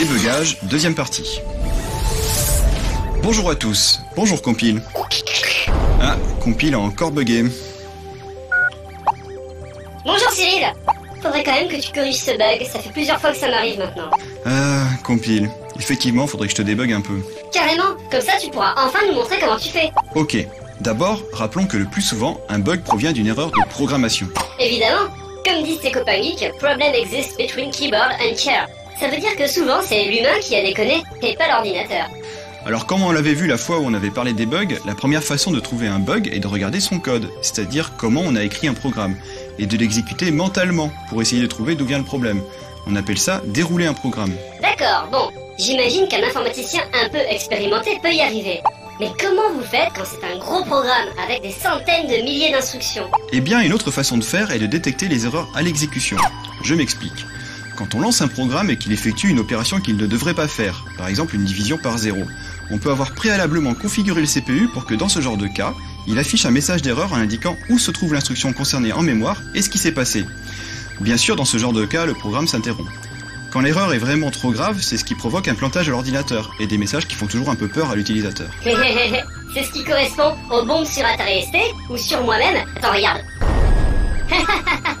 Débugage, deuxième partie. Bonjour à tous. Bonjour Compile. Ah, Compile a encore bugué. Bonjour Cyril Faudrait quand même que tu corriges ce bug, ça fait plusieurs fois que ça m'arrive maintenant. Ah, Compile. Effectivement, faudrait que je te débug un peu. Carrément, comme ça tu pourras enfin nous montrer comment tu fais. Ok. D'abord, rappelons que le plus souvent, un bug provient d'une erreur de programmation. Évidemment, comme disent tes copains geeks, problem exists between keyboard and chair. Ça veut dire que souvent c'est l'humain qui a déconné et pas l'ordinateur. Alors comme on l'avait vu la fois où on avait parlé des bugs, la première façon de trouver un bug est de regarder son code, c'est-à-dire comment on a écrit un programme, et de l'exécuter mentalement pour essayer de trouver d'où vient le problème. On appelle ça dérouler un programme. D'accord, bon, j'imagine qu'un informaticien un peu expérimenté peut y arriver. Mais comment vous faites quand c'est un gros programme avec des centaines de milliers d'instructions? Eh bien, une autre façon de faire est de détecter les erreurs à l'exécution. Je m'explique. Quand on lance un programme et qu'il effectue une opération qu'il ne devrait pas faire, par exemple une division par zéro, on peut avoir préalablement configuré le CPU pour que dans ce genre de cas, il affiche un message d'erreur en indiquant où se trouve l'instruction concernée en mémoire et ce qui s'est passé. Bien sûr, dans ce genre de cas, le programme s'interrompt. Quand l'erreur est vraiment trop grave, c'est ce qui provoque un plantage à l'ordinateur et des messages qui font toujours un peu peur à l'utilisateur. c'est ce qui correspond aux bombes sur Atari ST ou sur moi-même. Attends, regarde.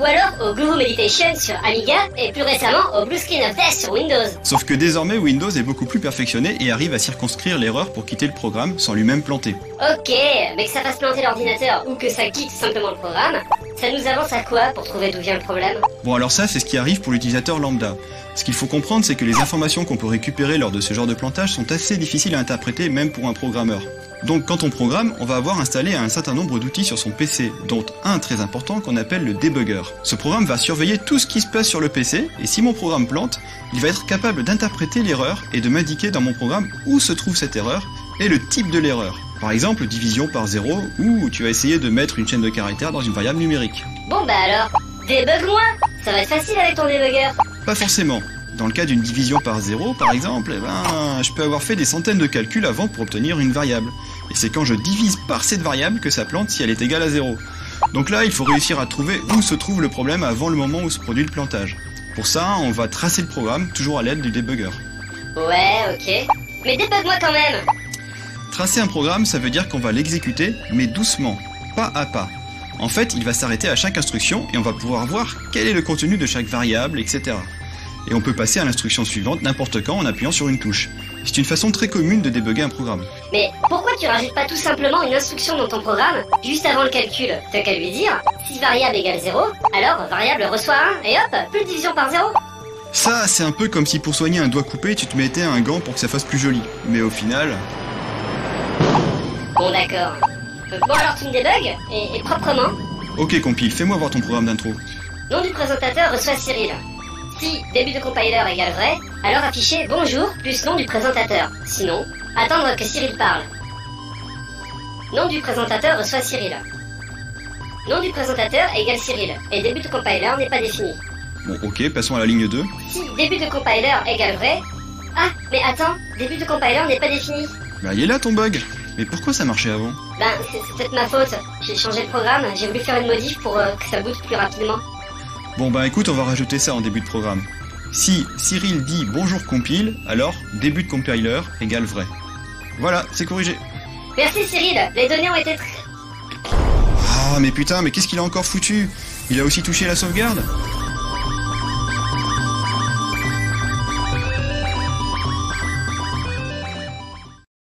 Ou alors au Guru Meditation sur Amiga et plus récemment au Blue Screen of Death sur Windows. Sauf que désormais Windows est beaucoup plus perfectionné et arrive à circonscrire l'erreur pour quitter le programme sans lui-même planter. Ok, mais que ça fasse planter l'ordinateur ou que ça quitte simplement le programme, ça nous avance à quoi pour trouver d'où vient le problème? Bon alors ça c'est ce qui arrive pour l'utilisateur lambda. Ce qu'il faut comprendre c'est que les informations qu'on peut récupérer lors de ce genre de plantage sont assez difficiles à interpréter même pour un programmeur. Donc quand on programme, on va avoir installé un certain nombre d'outils sur son PC, dont un très important qu'on appelle le debugger. Ce programme va surveiller tout ce qui se passe sur le PC, et si mon programme plante, il va être capable d'interpréter l'erreur et de m'indiquer dans mon programme où se trouve cette erreur et le type de l'erreur. Par exemple, division par 0, ou tu vas essayer de mettre une chaîne de caractères dans une variable numérique. Bon bah alors, débug-moi Ça va être facile avec ton debugger Pas forcément. Dans le cas d'une division par 0, par exemple, eh ben, je peux avoir fait des centaines de calculs avant pour obtenir une variable. Et c'est quand je divise par cette variable que ça plante si elle est égale à 0. Donc là, il faut réussir à trouver où se trouve le problème avant le moment où se produit le plantage. Pour ça, on va tracer le programme, toujours à l'aide du debugger. Ouais, ok. Mais débug-moi quand même Tracer un programme, ça veut dire qu'on va l'exécuter, mais doucement, pas à pas. En fait, il va s'arrêter à chaque instruction et on va pouvoir voir quel est le contenu de chaque variable, etc et on peut passer à l'instruction suivante n'importe quand en appuyant sur une touche. C'est une façon très commune de débugger un programme. Mais pourquoi tu rajoutes pas tout simplement une instruction dans ton programme juste avant le calcul T'as qu'à lui dire si variable égale 0, alors variable reçoit 1 et hop, plus de division par 0. Ça, c'est un peu comme si pour soigner un doigt coupé, tu te mettais un gant pour que ça fasse plus joli. Mais au final. Bon, d'accord. Bon, alors tu me débugs et, et proprement. Ok, compile, fais-moi voir ton programme d'intro. Nom du présentateur reçoit Cyril. Si début de compiler égale vrai, alors afficher bonjour plus nom du présentateur. Sinon, attendre que Cyril parle. Nom du présentateur reçoit Cyril. Nom du présentateur égale Cyril, et début de compiler n'est pas défini. Bon, ok, passons à la ligne 2. Si début de compiler égale vrai. Ah, mais attends, début de compiler n'est pas défini. Bah, il est là ton bug. Mais pourquoi ça marchait avant? Ben, c'est peut-être ma faute. J'ai changé le programme, j'ai voulu faire une modif pour euh, que ça boot plus rapidement. Bon bah écoute, on va rajouter ça en début de programme. Si Cyril dit bonjour compile, alors début de compiler égale vrai. Voilà, c'est corrigé. Merci Cyril, les données ont été... Ah mais putain, mais qu'est-ce qu'il a encore foutu? Il a aussi touché la sauvegarde?